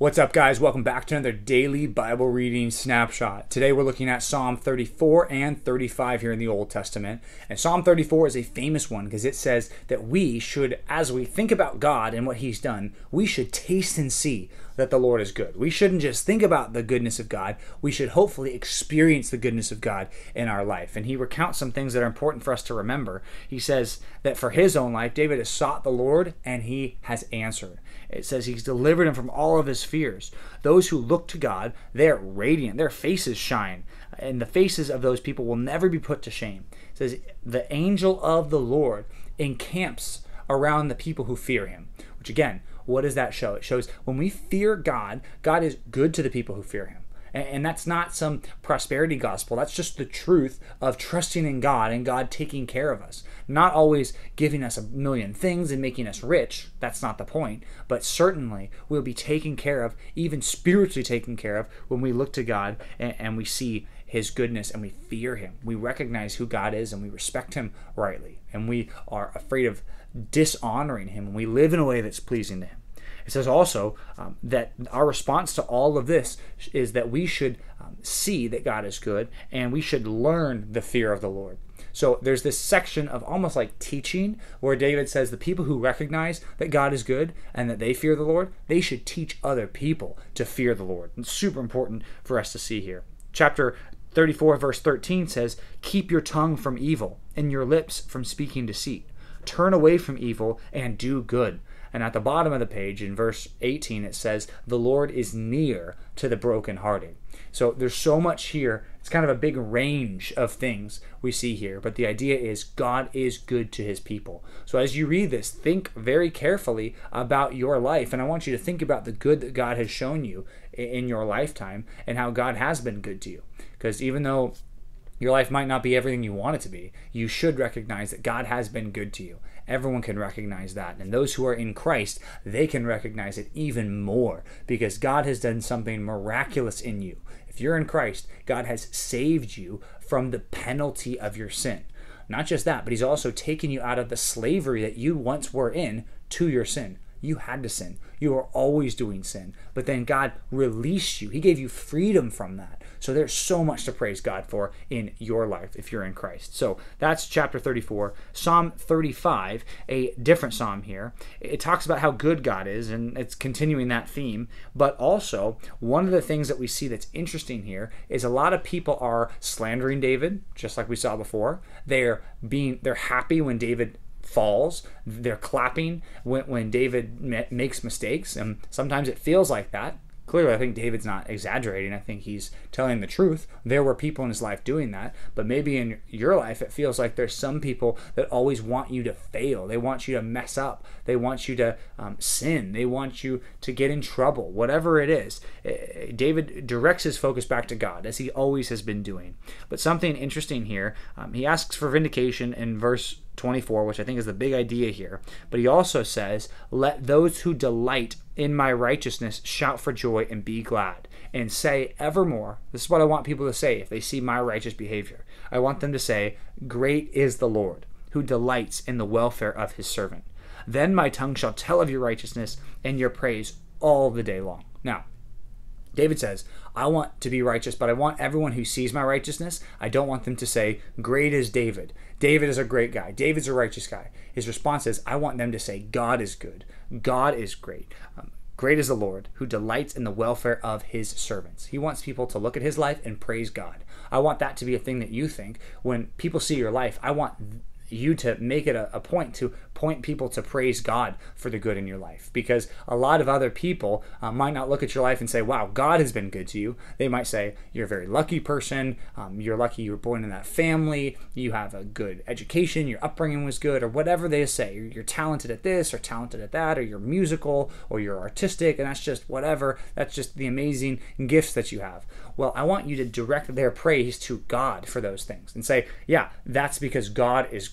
What's up, guys? Welcome back to another daily Bible reading snapshot. Today we're looking at Psalm 34 and 35 here in the Old Testament. And Psalm 34 is a famous one because it says that we should, as we think about God and what He's done, we should taste and see that the Lord is good. We shouldn't just think about the goodness of God, we should hopefully experience the goodness of God in our life. And he recounts some things that are important for us to remember. He says that for his own life, David has sought the Lord and he has answered. It says he's delivered him from all of his fears. Those who look to God, they're radiant, their faces shine, and the faces of those people will never be put to shame. It says, The angel of the Lord encamps around the people who fear him, which again, what does that show? It shows when we fear God, God is good to the people who fear him. And that's not some prosperity gospel. That's just the truth of trusting in God and God taking care of us. Not always giving us a million things and making us rich. That's not the point. But certainly we'll be taken care of, even spiritually taken care of, when we look to God and, we see his goodness and we fear him. We recognize who God is and we respect him rightly. And we are afraid of dishonoring him and we live in a way that's pleasing to him. It says also um, that our response to all of this is that we should um, see that God is good and we should learn the fear of the Lord. So there's this section of almost like teaching where David says the people who recognize that God is good and that they fear the Lord, they should teach other people to fear the Lord. It's super important for us to see here. Chapter 34, verse 13 says, Keep your tongue from evil and your lips from speaking deceit. Turn away from evil and do good. And at the bottom of the page, in verse 18, it says, The Lord is near to the brokenhearted. So there's so much here. It's kind of a big range of things we see here. But the idea is God is good to his people. So as you read this, think very carefully about your life. And I want you to think about the good that God has shown you in your lifetime and how God has been good to you. Because even though your life might not be everything you want it to be. You should recognize that God has been good to you. Everyone can recognize that. And those who are in Christ, they can recognize it even more because God has done something miraculous in you. If you're in Christ, God has saved you from the penalty of your sin. Not just that, but He's also taken you out of the slavery that you once were in to your sin. You had to sin. You were always doing sin. But then God released you. He gave you freedom from that. So there's so much to praise God for in your life if you're in Christ. So that's chapter 34. Psalm 35, a different psalm here. It talks about how good God is, and it's continuing that theme. But also, one of the things that we see that's interesting here is a lot of people are slandering David, just like we saw before. They're being they're happy when David falls. They're clapping when, when David ma- makes mistakes, and sometimes it feels like that clearly I think David's not exaggerating. I think he's telling the truth. There were people in his life doing that, but maybe in your life it feels like there's some people that always want you to fail. They want you to mess up. They want you to um, sin. They want you to get in trouble. Whatever it is, eh, David directs his focus back to God as he always has been doing. But something interesting here, um, he asks for vindication in verse 24, which I think is the big idea here. But he also says, Let those who delight in my righteousness shout for joy and be glad, and say evermore. This is what I want people to say if they see my righteous behavior. I want them to say, Great is the Lord, who delights in the welfare of his servant. Then my tongue shall tell of your righteousness and your praise all the day long. Now, David says, I want to be righteous, but I want everyone who sees my righteousness, I don't want them to say, Great is David. David is a great guy. David's a righteous guy. His response is, I want them to say, God is good. God is great. Um, great is the Lord who delights in the welfare of his servants. He wants people to look at his life and praise God. I want that to be a thing that you think. When people see your life, I want you to make it a, a, point to point people to praise God for the good in your life. Because a lot of other people uh, might not look at your life and say, wow, God has been good to you. They might say, you're a very lucky person. Um, you're lucky you were born in that family. You have a good education. Your upbringing was good, or whatever they say. You're, you're talented at this, or talented at that, or you're musical, or you're artistic, and that's just whatever. That's just the amazing gifts that you have. Well, I want you to direct their praise to God for those things and say, yeah, that's because God is.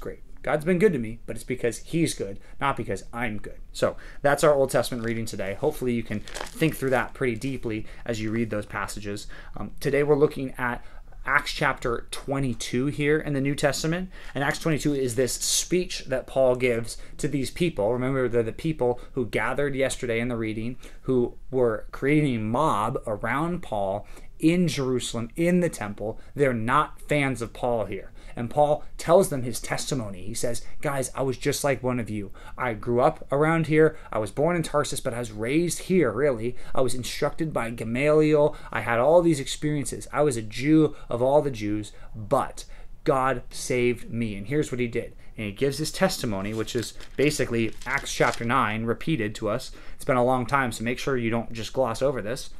God's been good to me, but it's because He's good, not because I'm good. So that's our Old Testament reading today. Hopefully, you can think through that pretty deeply as you read those passages. Um, today, we're looking at Acts chapter 22 here in the New Testament. And Acts 22 is this speech that Paul gives to these people. Remember, they're the people who gathered yesterday in the reading, who were creating a mob around Paul in Jerusalem, in the temple. They're not fans of Paul here. And Paul tells them his testimony. He says, Guys, I was just like one of you. I grew up around here. I was born in Tarsus, but I was raised here, really. I was instructed by Gamaliel. I had all these experiences. I was a Jew of all the Jews, but God saved me. And here's what he did. And he gives his testimony, which is basically Acts chapter 9 repeated to us. It's been a long time, so make sure you don't just gloss over this.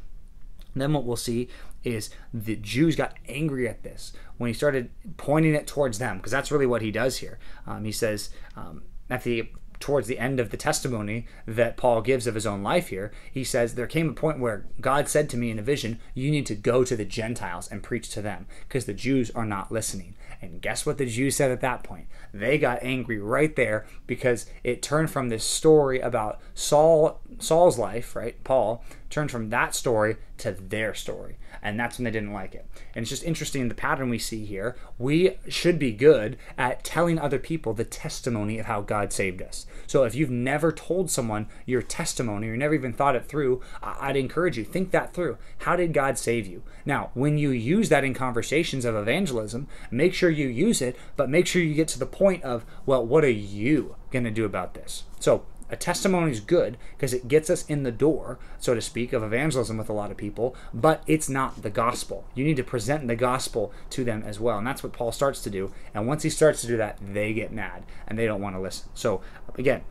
Then what we'll see is the Jews got angry at this when he started pointing it towards them, because that's really what he does here. Um, he says um, at the towards the end of the testimony that Paul gives of his own life here, he says, There came a point where God said to me in a vision, You need to go to the Gentiles and preach to them because the Jews are not listening. And guess what the Jews said at that point? They got angry right there because it turned from this story about Saul Saul's life, right? Paul turned from that story to their story. And that's when they didn't like it. And it's just interesting the pattern we see here. We should be good at telling other people the testimony of how God saved us. So if you've never told someone your testimony or never even thought it through, I'd encourage you think that through. How did God save you? Now, when you use that in conversations of evangelism, make sure you use it, but make sure you get to the point of, well, what are you going to do about this? So a testimony is good because it gets us in the door, so to speak, of evangelism with a lot of people, but it's not the gospel. You need to present the gospel to them as well. And that's what Paul starts to do. And once he starts to do that, they get mad and they don't want to listen. So, again,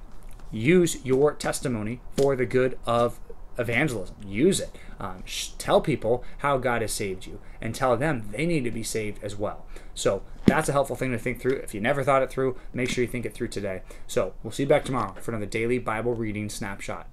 use your testimony for the good of evangelism. Use it. Um, sh- tell people how God has saved you and tell them they need to be saved as well. So that's a helpful thing to think through. If you never thought it through, make sure you think it through today. So we'll see you back tomorrow for another daily Bible reading snapshot.